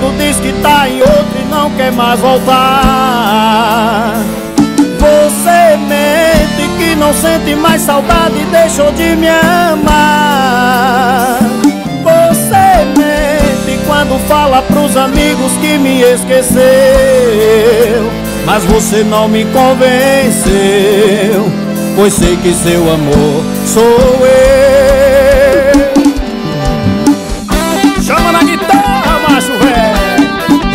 quando diz que tá em outro e não quer mais voltar. Você mente que não sente mais saudade e deixou de me amar. Você mente quando fala pros amigos que me esqueceu. Mas você não me convenceu Pois sei que seu amor sou eu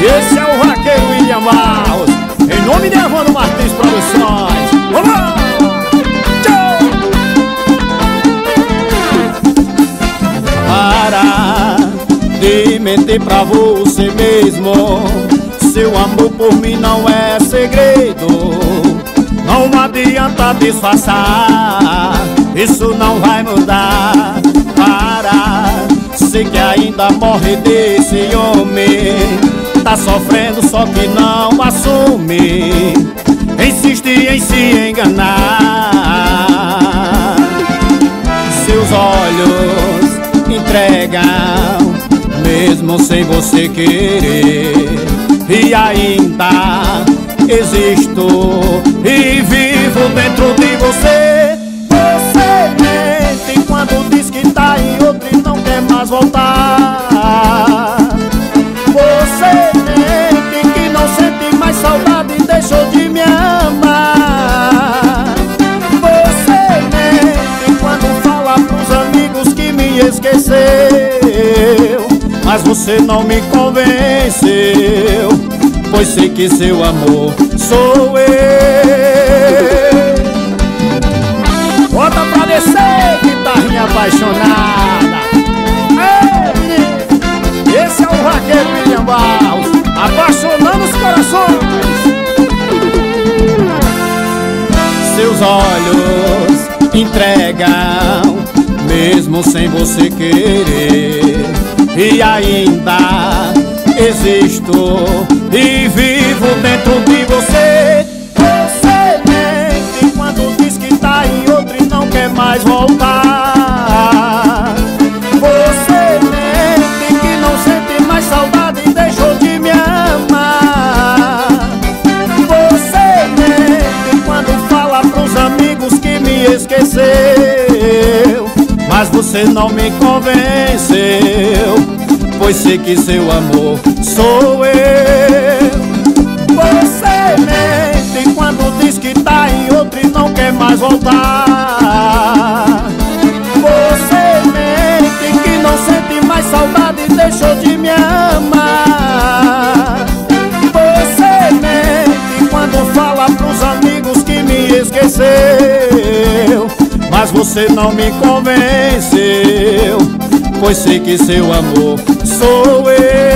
Esse é o vaqueiro William Maus Em nome de Evandro Martins Produções Vamos lá! Para de mentir pra você mesmo Seu amor por mim não é segredo não adianta disfarçar, isso não vai mudar. Para, sei que ainda morre desse homem. Tá sofrendo, só que não assume. Insiste em se enganar. Seus olhos entregam, mesmo sem você querer. E ainda existo e vivo dentro de você. Você mente quando diz que tá em outro e não quer mais voltar. Esqueceu. Mas você não me convenceu pois sei que seu amor sou eu Bota pra descer, guitarrinha apaixonada Ei, esse é o vaqueiro William Baus Apaixonando os corações Seus olhos entregam Mesmo sem você querer E ainda existo e vivo dentro de você. Você mente quando diz que tá em outro e não quer mais voltar. Você mente que não sente mais saudade e deixou de me amar. Você mente quando fala pros amigos que me esqueceu. Mas você não me convenceu pois sei que seu amor sou eu. Você mente quando diz que tá em outro e não quer mais voltar. Mas você não me convenceu pois sei que seu amor sou eu.